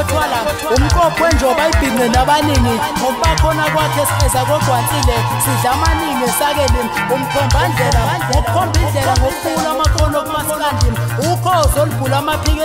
kotwala umkopho enjoba ibhinqe nabaningi ngokuba khona kwakhe siqeza kogwansile sidla amaningi esakele umkhombandlela ngokukhomba indlela ngokufula amakhono umasikandi ukhozi olubhula amaphiko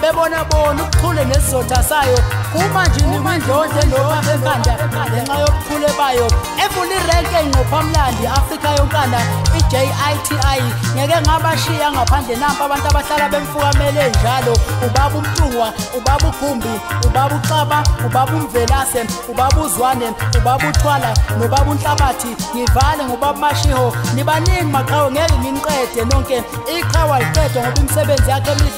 bebona bona ubuchule nesizothasayo kumanjini kwindlondle noba benkanda ngenxa yobuchule bayo evula irenke ingqophamlandi afrika yonkanda i-jiti ngeke ngabashiya ngaphandle nampa abantu abahlala bemfukamele njalo ubaba umtuwa ubaba ugumbi ubaba uxaba ubaba umvelase ubabuzwane ubabuthwala nobabunhlabathi ngivale ngobabumashiho nibaningi maqhawe ngeke nginiqede nonke iqhawa liqedwa ngoba imisebenzi yakhe